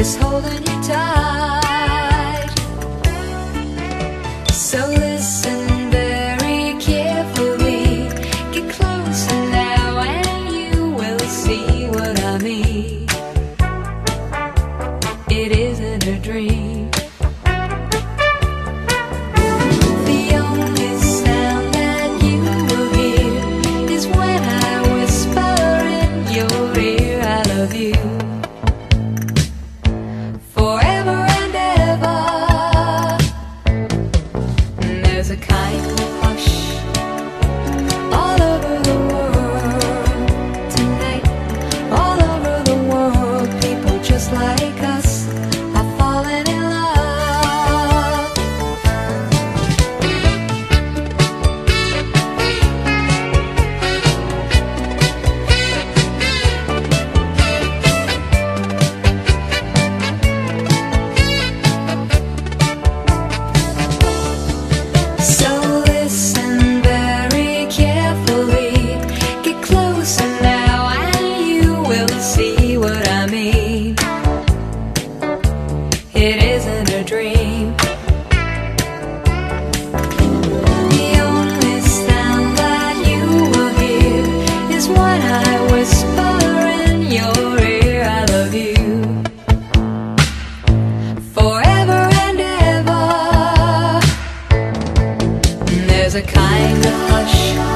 is holding you tight. So listen very carefully. Get closer now and you will see what I mean. It isn't a dream. You. like There's a kind of hush.